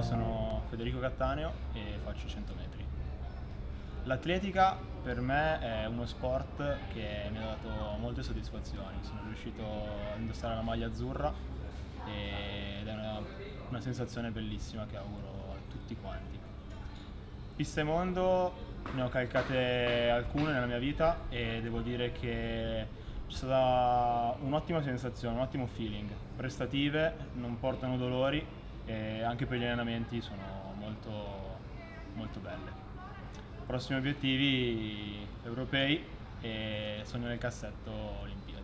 Ciao, sono Federico Cattaneo e faccio 100 metri. L'atletica per me è uno sport che mi ha dato molte soddisfazioni. Sono riuscito a indossare la maglia azzurra ed è una, una sensazione bellissima che auguro a tutti quanti. Piste mondo ne ho calcate alcune nella mia vita e devo dire che c'è stata un'ottima sensazione, un ottimo feeling. Prestative, non portano dolori e anche per gli allenamenti sono molto, molto belle. Prossimi obiettivi europei e sogno nel cassetto Olimpiadi.